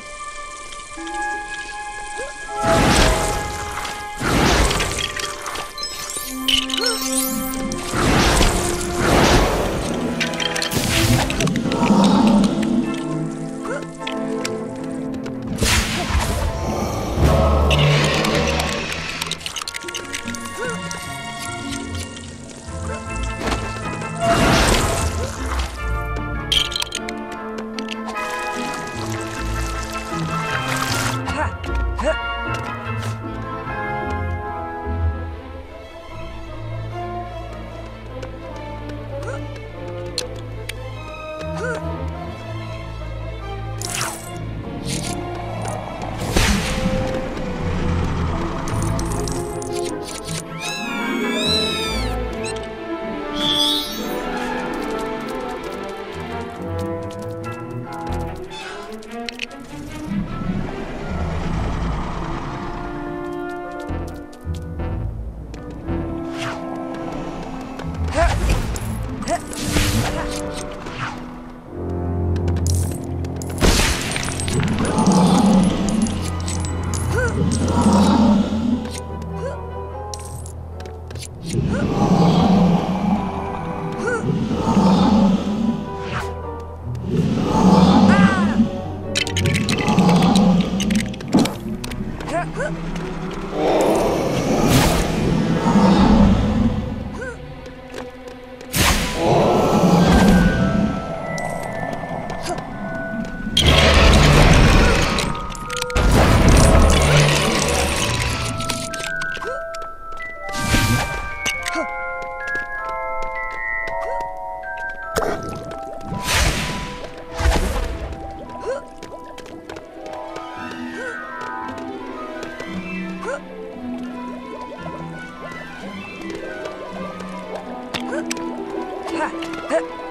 く Oh. 嗨诶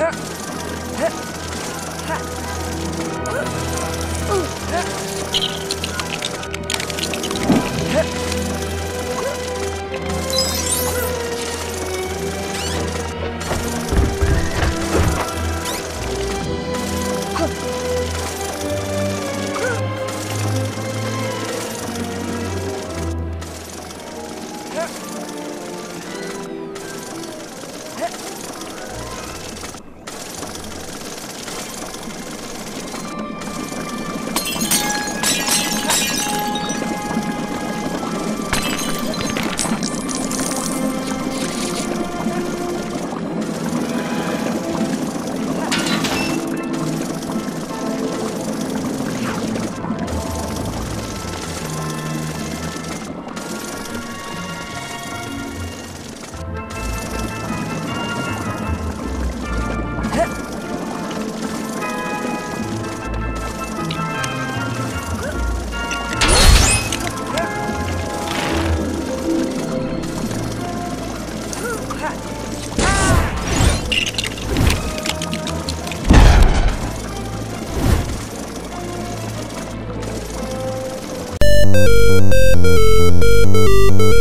Ha! Thank you.